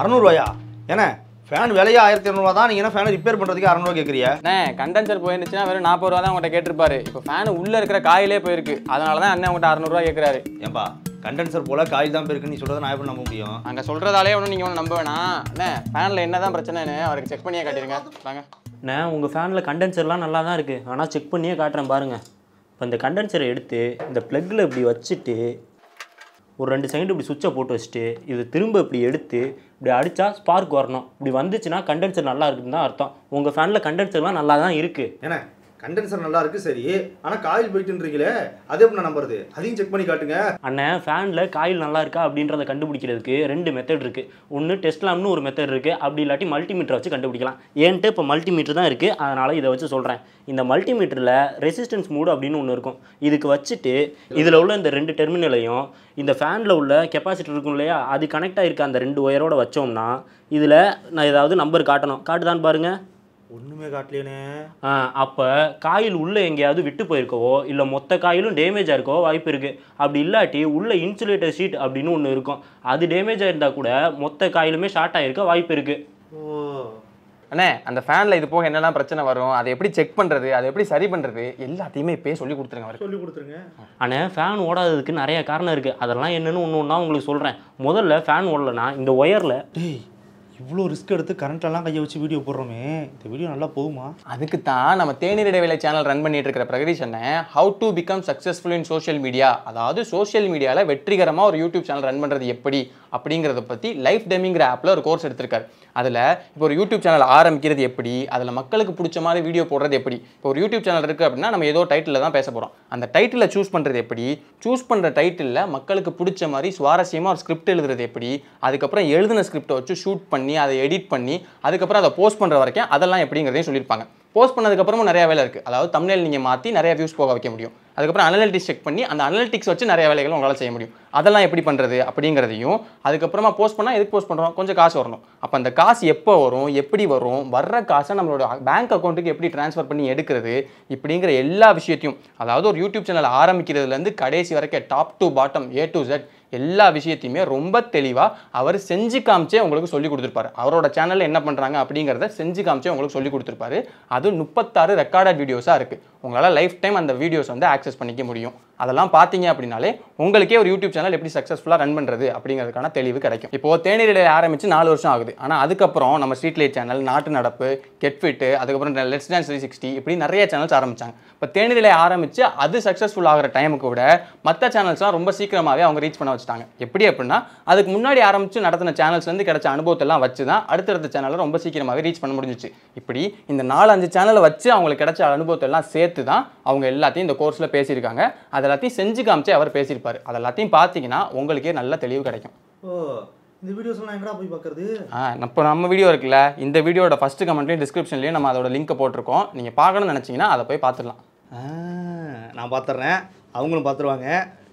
அறநூறுவாயா? ஏண்ணே ஃபேன் விலையா ஆயிரத்தி இரநூறுவா தான். நீங்கள் என்ன ஃபேனை ரிப்பேர் பண்ணுறதுக்கு அறநூறுவா கேட்குறிய அண்ணே கண்டென்சர் போயிருந்துச்சுன்னா வெறும் நாற்பது ரூபா தான் உங்கள்கிட்ட கேட்டிருப்பாரு. இப்போ ஃபேன் உள்ளே இருக்கிற காயிலே போயிருக்கு. அதனால தான் அண்ணன் உங்கள்கிட்ட அறநூறுவா கேட்குறாரு ஏன்பா கண்டென்சர் போல காயில் தான் போயிருக்குன்னு நீ சொல்கிறத நான் எப்படி நம்ப முடியும்? அங்கே சொல்கிறதாலே ஒன்றும் நீங்கள் ஒன்றும் நம்ப வேணாம். அண்ணே ஃபேனில் என்ன தான் பிரச்சனைன்னு அவருக்கு செக் பண்ணியே காட்டிடுங்க. வாங்க. நான் உங்கள் ஃபேனில் கண்டென்சர்லாம் நல்லா தான் இருக்குது ஆனால் செக் பண்ணியே காட்டுறேன் பாருங்கள் இப்போ இந்த கண்டென்சரை எடுத்து இந்த ப்ளக்கில் இப்படி வச்சுட்டு ஒரு ரெண்டு செகண்ட் இப்படி சுவிட்சை போட்டு வச்சுட்டு இது திரும்ப இப்படி எடுத்து இப்படி அடித்தா ஸ்பார்க் வரணும். இப்படி வந்துச்சுன்னா கண்டென்சர் நல்லா இருக்குன்னு தான் அர்த்தம். உங்கள் ஃபேனில் கண்டென்சர்லாம் நல்லா தான் இருக்குது ஏன்னா கண்டென்சர் நல்லா இருக்கு சரி ஆனால் காயில் போயிட்டுன்றீங்களே அது எப்படி நான் நம்புறது? அதையும் செக் பண்ணி காட்டுங்க. அண்ணன் ஃபேனில் காயில் நல்லா இருக்கா அப்படின்றத கண்டுபிடிக்கிறதுக்கு ரெண்டு மெத்தட் இருக்குது ஒன்று டெஸ்ட்லாம்னு ஒரு மெத்தட் இருக்குது அப்படி இல்லாட்டி மல்டிமீட்டரை வச்சு கண்டுபிடிக்கலாம். ஏன்ட்டு இப்போ மல்டிமீட்டர் தான் இருக்குது அதனால் இதை வச்சு சொல்கிறேன் இந்த மல்டிமீட்டரில் ரெசிஸ்டன்ஸ் மூடு அப்படின்னு ஒன்று இருக்கும். இதுக்கு வச்சுட்டு இதில் உள்ள இந்த ரெண்டு டெர்மினலையும் இந்த ஃபேனில் உள்ள கெப்பாசிட்டர் இருக்கும் இல்லையா அது கனெக்ட் ஆகிருக்க அந்த ரெண்டு ஒயரோட வச்சோம்னா இதில் நான் ஏதாவது நம்பர் காட்டணும். காட்டுதான்னு பாருங்கள் ஒன்றுமே காட்டலையேண்ணே அப்போ காயில் உள்ளே எங்கேயாவது விட்டு போயிருக்கவோ இல்லை மொத்த காயிலும் டேமேஜ் ஆயிருக்கவோ வாய்ப்பு இருக்குது அப்படி இல்லாட்டி உள்ள இன்சுலேட்டர் ஷீட் அப்படின்னு ஒன்று இருக்கும். அது டேமேஜ் ஆயிருந்தா கூட மொத்த காயிலுமே ஷார்ட் ஆயிருக்க வாய்ப்பு இருக்குது ஓ. அண்ணே அந்த ஃபேனில் இது போக என்னெல்லாம் பிரச்சனை வரும்? அதை எப்படி செக் பண்ணுறது அதை எப்படி சரி பண்ணுறது எல்லாத்தையுமே இப்போயே சொல்லி கொடுத்துருங்க அவருக்கு. சொல்லி கொடுத்துருங்க. ஆனால் ஃபேன் ஓடாததுக்கு நிறைய காரணம் இருக்குது அதெல்லாம் என்னென்னு ஒன்று ஒன்றா உங்களுக்கு சொல்கிறேன் முதல்ல ஃபேன் ஓடலைன்னா இந்த ஒயரில் இவ்வளோ ரிஸ்க் எடுத்து கரண்ட்லாம் கையை வச்சு வீடியோ போடுறோமே. இந்த வீடியோ நல்லா போகுமா? அதுக்கு தான் நம்ம தேநீர் இடைவேளை சேனல் ரன் பண்ணிட்டு இருக்கிற பிரகதீஷ் அண்ணன் how to become successful in social media அதாவது சோஷியல் மீடியாவில் வெற்றிகரமாக ஒரு யூடியூப் சேனல் ரன் பண்ணுறது எப்படி? அப்படிங்கிறத பற்றி லைஃப் டெமிங்கிற ஆப்பில் ஒரு கோர்ஸ் எடுத்திருக்காரு. அதில் இப்போ ஒரு யூடியூப் சேனல் ஆரம்பிக்கிறது எப்படி? அதில் மக்களுக்கு பிடிச்ச மாதிரி வீடியோ போடுறது எப்படி? இப்போ ஒரு யூடியூப் சேனல் இருக்குது அப்படின்னா நம்ம ஏதோ டைட்டில் தான் பேச போகிறோம் அந்த டைட்டிலை சூஸ் பண்ணுறது எப்படி? சூஸ் பண்ணுற டைட்டிலில் மக்களுக்கு பிடிச்ச மாதிரி சுவாரஸ்யமாக ஒரு ஸ்கிரிப்ட் எழுதுறது எப்படி? அதுக்கப்புறம் எழுதின ஸ்கிரிப்டை வச்சு ஷூட் பண்ணி அதை எடிட் பண்ணி அதுக்கப்புறம் அதை போஸ்ட் பண்ணுற வரைக்கும் அதெல்லாம் எப்படிங்கிறதையும் சொல்லியிருப்பாங்க. போஸ்ட் பண்ணதுக்கப்புறமும் நிறைய வேலை இருக்குது அதாவது தமிழில் நீங்கள் மாற்றி நிறைய வியூஸ் போக வைக்க முடியும். அதுக்கப்புறம் அனலிட்டிக்ஸ் செக் பண்ணி அந்த அனலிட்டிக்ஸ் வச்சு நிறைய வேலைகள் உங்களால் செய்ய முடியும். அதெல்லாம் எப்படி பண்ணுறது அப்படிங்கிறதையும் அதுக்கப்புறமா போஸ்ட் பண்ணால் எதுக்கு போஸ்ட் பண்ணுறோம் கொஞ்சம் காசு வரணும். அப்போ அந்த காசு எப்போ வரும்? எப்படி வரும்? வர்ற காசை நம்மளோட பேங்க் அக்கௌண்ட்டுக்கு எப்படி ட்ரான்ஸ்ஃபர் பண்ணி எடுக்கிறது? இப்படிங்கிற எல்லா விஷயத்தையும் அதாவது ஒரு யூடியூப் சேனல் ஆரம்பிக்கிறதுலேருந்து கடைசி வரைக்கும் top to bottom A to Z எல்லா விஷயத்தையுமே ரொம்ப தெளிவாக அவர் செஞ்சு காமிச்சே உங்களுக்கு சொல்லி கொடுத்துருப்பாரு. அவரோட சேனலில் என்ன பண்ணுறாங்க அப்படிங்கிறத செஞ்சு காமிச்சே உங்களுக்கு சொல்லி கொடுத்துருப்பாரு. அது முப்பத்தாறு ரெக்கார்டட் வீடியோஸாக இருக்குது உங்களால் லைஃப் டைம் அந்த வீடியோஸ் வந்து ஆக்சஸ் பண்ணிக்க முடியும். அதெல்லாம் பார்த்தீங்க அப்படின்னாலே உங்களுக்கே ஒரு யூடியூப் சேனல் எப்படி சக்ஸஸ்ஃபுல்லாக ரன் பண்ணுறது அப்படிங்கிறதுக்கான தெளிவு கிடைக்கும். இப்போ தேநீரில் ஆரம்பித்து நாலு வருஷம் ஆகுது. ஆனால் அதுக்கப்புறம் நம்ம ஸ்ட்ரீட் லைட் சேனல் நாட்டு நடப்பு கெட்ஃபிட்டு அதுக்கப்புறம் லெட்ஸ் டான்ஸ் த்ரீ சிக்ஸ்டி இப்படி நிறைய சேனல்ஸ் ஆரம்பிச்சாங்க. இப்போ தேநீரில் ஆரம்பித்து அது சக்ஸஸ்ஃபுல் ஆகிற டைமுக்கு விட மற்ற சேனல்ஸ்லாம் ரொம்ப சீக்கிரமாகவே அவங்க ரீச் பண்ண வச்சுட்டாங்க. எப்படி அப்படின்னா அதுக்கு முன்னாடி ஆரம்பித்து நடத்தின சேனல்ஸ்லேருந்து கிடைச்ச அனுபவத்தெல்லாம் வச்சு தான் அடுத்தடுத்த சேனலை ரொம்ப சீக்கிரமாகவே ரீச் பண்ண முடிஞ்சிச்சு. இப்படி இந்த நாலு அஞ்சு சேனலை வச்சு அவங்களுக்கு கிடைச்ச அனுபவத்தெல்லாம் சேர்த்து தான் அவங்க எல்லாத்தையும் இந்த கோர்ஸில் பேசியிருக்காங்க. அதை எல்லாத்தையும் செஞ்சு காமிச்சே அவர் பேசியிருப்பார். அது எல்லாத்தையும் பார்த்தீங்கன்னா உங்களுக்கே நல்ல தெளிவு கிடைக்கும். ஓ இந்த வீடியோஸ்லாம் எங்கடா போய் பார்க்கறது? ஆ இப்போ நம்ம வீடியோ இருக்குல்ல இந்த வீடியோட ஃபஸ்ட்டு கமெண்ட்லையும் டிஸ்கிரிப்ஷன்லையும் நம்ம அதோட லிங்க்கை போட்டிருக்கோம். நீங்கள் பார்க்கணும்னு நினச்சிங்கன்னா அதை போய் பார்த்துடலாம். நான் பார்த்துட்றேன் அவங்களும் பார்த்துருவாங்க.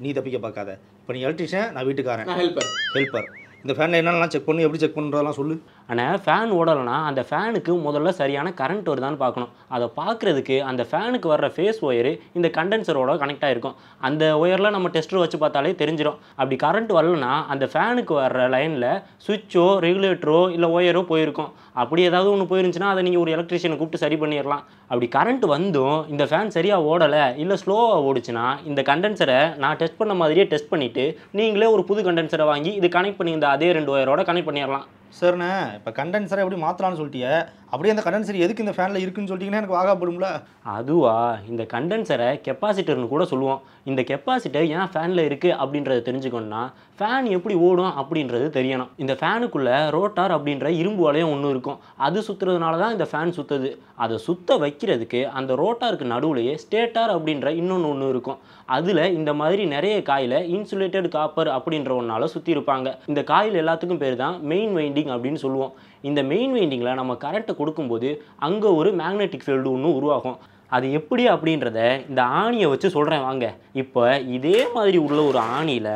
நீ தப்பிக்க பார்க்காத. இப்போ நீ எலக்ட்ரிஷியன் நான் வீட்டுக்காரன். ஹெல்ப்பர் ஹெல்ப்பர் இந்த ஃபேனில் என்னென்னலாம் செக் பண்ணி எப்படி செக் பண்ணுறதெல்லாம் சொல்லு. ஆனால் ஃபேன் ஓடலைன்னா அந்த ஃபேனுக்கு முதல்ல சரியான கரண்ட் வருதான்னு பார்க்கணும். அதை பார்க்குறதுக்கு அந்த ஃபேனுக்கு வர்ற ஃபேஸ் ஒயரு இந்த கண்டென்சரோட கனெக்ட் ஆகிருக்கும் அந்த ஒயரில் நம்ம டெஸ்டர் வச்சு பார்த்தாலே தெரிஞ்சிடும் அப்படி கரண்ட் வரலனா அந்த ஃபேனுக்கு வர்ற லைனில் சுவிட்சோ ரெகுலேட்டரோ இல்லை ஒயரோ போயிருக்கும். அப்படி ஏதாவது ஒன்று போயிருந்துச்சுன்னா அதை நீங்கள் ஒரு எலக்ட்ரிஷியனை கூப்பிட்டு சரி பண்ணிடலாம். அப்படி கரண்ட் வந்தும் இந்த ஃபேன் சரியாக ஓடலை இல்லை ஸ்லோவாக ஓடுச்சுன்னா இந்த கண்டென்சரை நான் டெஸ்ட் பண்ண மாதிரியே டெஸ்ட் பண்ணிவிட்டு நீங்களே ஒரு புது கண்டென்சரை வாங்கி இது கனெக்ட் பண்ணி இந்த அதே ரெண்டு ஒயரோட கனெக்ட் பண்ணிடலாம். சரிண்ணே இப்போ கண்டென்சரை எப்படி மாற்றலான்னு சொல்லிட்டியே அப்படியே அந்த கண்டென்சர் எதுக்கு இந்த ஃபேனில் இருக்குன்னு சொல்லிட்டீங்கன்னா எனக்கு வாகாப்படும்ல அதுவா? இந்த கண்டென்சரை கெப்பாசிட்டர்னு கூட சொல்லுவோம். இந்த கெப்பாசிட்டர் ஏன் ஃபேனில் இருக்குது அப்படின்றத தெரிஞ்சுக்கணும்னா ஃபேன் எப்படி ஓடும் அப்படின்றது தெரியணும். இந்த ஃபேனுக்குள்ளே ரோட்டார் அப்படின்ற இரும்பு வளையம் ஒன்று இருக்கும். அது சுற்றுறதுனால தான் இந்த ஃபேன் சுற்றுது அதை சுத்த வைக்கிறதுக்கு அந்த ரோட்டாருக்கு நடுவுலையே ஸ்டேட்டார் அப்படின்ற இன்னொன்று ஒன்று இருக்கும். அதில் இந்த மாதிரி நிறைய காயில் இன்சுலேட்டட் காப்பர் அப்படின்ற ஒன்றால் சுற்றி இருப்பாங்க. இந்த காயில் எல்லாத்துக்கும் பேர் தான் மெயின் வைண்டிங் அப்படின்னு சொல்லுவோம். இந்த மெயின் வைண்டிங்கில் நம்ம கரண்ட்டை கொடுக்கும்போது அங்கே ஒரு மேக்னெட்டிக் ஃபீல்டு ஒன்று உருவாகும். அது எப்படி அப்படின்றத இந்த ஆணியை வச்சு சொல்கிறேன் வாங்க. இப்போ இதே மாதிரி உள்ள ஒரு ஆணியில்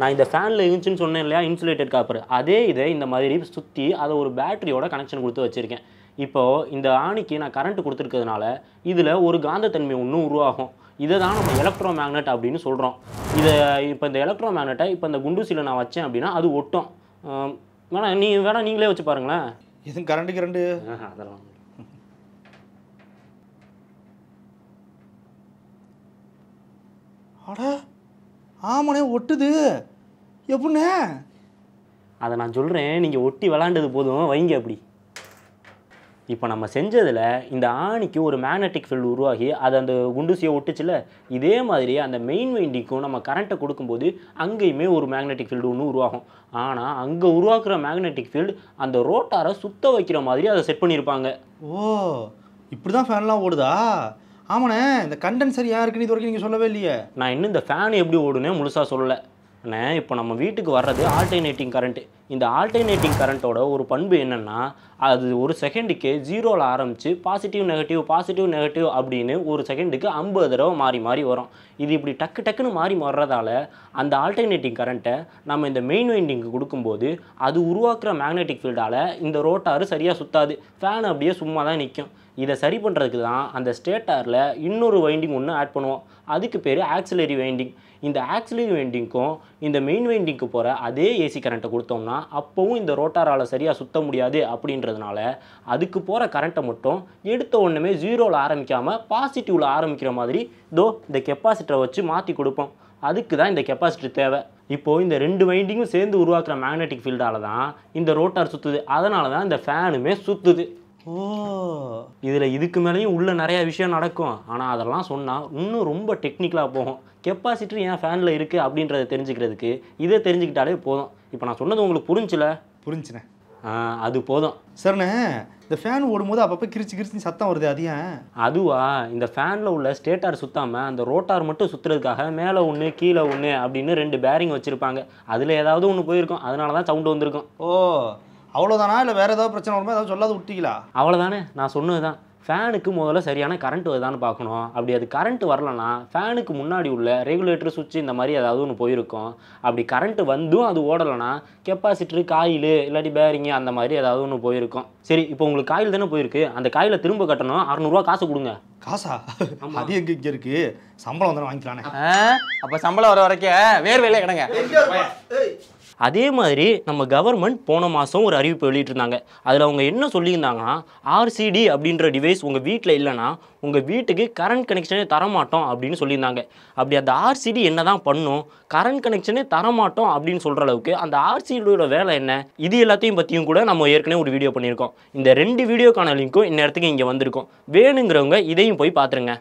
நான் இந்த ஃபேனில் இருந்துச்சுன்னு சொன்னேன் இல்லையா? இன்சுலேட்டட் காப்பர் அதே இதை இந்த மாதிரி சுற்றி அதை ஒரு பேட்டரியோட கனெக்ஷன் கொடுத்து வச்சுருக்கேன். இப்போது இந்த ஆணிக்கு நான் கரண்ட் கொடுத்துருக்கிறதுனால இதில் ஒரு காந்தத்தன்மை ஒன்றும் உருவாகும். இதை தான் நம்ம எலக்ட்ரோ மேக்னெட் அப்படின்னு சொல்கிறோம் இதை இப்போ இந்த எலக்ட்ரோ மேக்னெட்டை இப்போ இந்த குண்டூசியில் நான் வச்சேன் அப்படின்னா அது ஒட்டும். வேணா நீ வேணா நீங்களே வச்சு பாருங்களேன். எதுவும் கரண்டு ஆஹா, அதெல்லாம் அட ஆமாண்ணே ஒட்டுது. எப்படிண்ணே? அதை நான் சொல்கிறேன் நீங்கள் ஒட்டி விளாண்டது போதும் வைங்க அப்படி. இப்போ நம்ம செஞ்சதில் இந்த ஆணிக்கு ஒரு மேக்னெட்டிக் ஃபீல்டு உருவாகி அது அந்த குண்டூசியை ஒட்டுச்சுல? இதே மாதிரி அந்த மெயின் வைண்டிங்க்கும் நம்ம கரண்ட்டை கொடுக்கும்போது அங்கேயுமே ஒரு மேக்னெட்டிக் ஃபீல்டு ஒன்று உருவாகும். ஆனால் அங்கே உருவாக்குற மேக்னெட்டிக் ஃபீல்டு அந்த ரோட்டாரை சுத்த வைக்கிற மாதிரி அதை செட் பண்ணியிருப்பாங்க. ஓ இப்படி தான் ஃபேன்லாம் ஓடுதா? ஆமாண்ணே இந்த கண்டென்சர் யார் இருக்குன்னு இது வரைக்கும் நீங்கள் சொல்லவே இல்லையே. நான் இன்னும் இந்த ஃபேன் எப்படி ஓடுனே முழுசாக சொல்லலை. அண்ணே இப்போ நம்ம வீட்டுக்கு வர்றது ஆல்டர்னேட்டிங் கரண்ட்டு இந்த ஆல்டர்னேட்டிங் கரண்ட்டோட ஒரு பண்பு என்னென்னா அது ஒரு செகண்டுக்கு ஜீரோவில் ஆரம்பித்து பாசிட்டிவ் நெகட்டிவ் பாசிட்டிவ் நெகட்டிவ் அப்படின்னு ஒரு செகண்டுக்கு ஐம்பது தடவை மாறி மாறி வரும். இது இப்படி டக்கு டக்குன்னு மாறி வர்றதால அந்த ஆல்டர்னேட்டிங் கரண்ட்டை நம்ம இந்த மெயின் வைண்டிங்க்கு கொடுக்கும்போது அது உருவாக்குற மேக்னெட்டிக் ஃபீல்டால் இந்த ரோட்டாரு சரியாக சுற்றாது ஃபேன் அப்படியே சும்மா தான் நிற்கும் இதை சரி பண்ணுறதுக்கு தான் அந்த ஸ்டேட்டாரில் இன்னொரு வைண்டிங் ஒன்று ஆட் பண்ணுவோம். அதுக்கு பேர் ஆக்சிலரி வைண்டிங் இந்த ஆக்சிலரி வெண்டிங்க்கும் இந்த மெயின் வெண்டிங்க்கு போகிற அதே ஏசி கரண்ட்டை கொடுத்தோம்னா அப்போவும் இந்த ரோட்டாரால் சரியாக சுத்த முடியாது அப்படின்றதுனால அதுக்கு போகிற கரண்ட்டை மட்டும் எடுத்த உடனே ஜீரோவில் ஆரம்பிக்காமல் பாசிட்டிவில் ஆரம்பிக்கிற மாதிரி தோ இந்த கெப்பாசிட்டரை வச்சு மாற்றி கொடுப்போம். அதுக்கு தான் இந்த கெப்பாசிட்டர் தேவை. இப்போது இந்த ரெண்டு வைண்டிங்கும் சேர்ந்து உருவாக்குற மேக்னெட்டிக் ஃபீல்டால தான் இந்த ரோட்டார் சுற்றுது அதனால தான் இந்த ஃபேனுமே சுற்றுது ஓ. இதில் இதுக்கு மேலேயும் உள்ள நிறைய விஷயம் நடக்கும். ஆனால் அதெல்லாம் சொன்னால் இன்னும் ரொம்ப டெக்னிக்கலாக போகும். கெப்பாசிட்டர் ஏன் ஃபேனில் இருக்குது அப்படின்றத தெரிஞ்சுக்கிறதுக்கு இதை தெரிஞ்சுக்கிட்டாலே போதும். இப்போ நான் சொன்னது உங்களுக்கு புரிஞ்சுல? புரிஞ்சுண்ணே அது போதும். சரிண்ணே இந்த ஃபேன் ஓடும்போது அப்பப்போ கிரிச்சு கிரிச்சு சத்தம் வருது அது ஏன்? அதுவா? இந்த ஃபேனில் உள்ள ஸ்டேட்டார் சுத்தாமல் அந்த ரோட்டார் மட்டும் சுற்றுறதுக்காக மேலே ஒன்று கீழே ஒன்று அப்படின்னு ரெண்டு பேரிங் வச்சுருப்பாங்க. அதில் ஏதாவது ஒன்று போயிருக்கும். அதனால தான் சவுண்டு வந்திருக்கும். ஓ. அவ்வளோதானா இல்லை வேறு ஏதாவது பிரச்சனை வருமா? ஏதாவது சொல்லாத விட்டீங்களா அவ்வளோதானே நான் சொன்னது தான் ஃபேனுக்கு முதல்ல சரியான கரண்ட் வருதான்னு பார்க்கணும். அப்படி அது கரண்ட் வரலன்னா ஃபேனுக்கு முன்னாடி உள்ள ரெகுலேட்டர் சுவிட்ச் இந்த மாதிரி ஏதாவது ஒன்று போயிருக்கும். அப்படி கரண்ட் வந்தும் அது ஓடலைன்னா கெப்பாசிட்டரு காயில் இல்லாட்டி பேரிங்கு அந்த மாதிரி ஏதாவது ஒன்று போயிருக்கும். சரி இப்போ உங்களுக்கு காயில் தானே போயிருக்கு. அந்த காயில திரும்ப கட்டணும். அறநூறுவா காசு கொடுங்க. காசா? அது எங்கே இங்கே இருக்கு? சம்பளம் வந்தாலும் வாங்கிக்கலானே. அப்போ சம்பளம் வர வரைக்கும் வேர்வையிலே கிடங்க. அதே மாதிரி நம்ம கவர்மெண்ட் போன மாதம் ஒரு அறிவிப்பு வெளியிட்டிருந்தாங்க. அதில் அவங்க என்ன சொல்லியிருந்தாங்கன்னா ஆர்சிடி அப்படின்ற டிவைஸ் உங்கள் வீட்டில் இல்லைன்னா உங்கள் வீட்டுக்கு கரண்ட் கனெக்ஷனே தரமாட்டோம் அப்படின்னு சொல்லியிருந்தாங்க. அப்படி அந்த ஆர்சிடி என்ன தான் பண்ணும் கரண்ட் கனெக்ஷனே தரமாட்டோம் அப்படின்னு சொல்கிற அளவுக்கு அந்த ஆர்சிடியோட வேலை என்ன? இது எல்லாத்தையும் பற்றியும் கூட நம்ம ஏற்கனவே ஒரு வீடியோ பண்ணியிருக்கோம். இந்த ரெண்டு வீடியோக்கான லிங்க்கும் இந்நேரத்துக்கு இங்கே வந்திருக்கும். வேணுங்கிறவங்க இதையும் போய் பார்த்துருங்க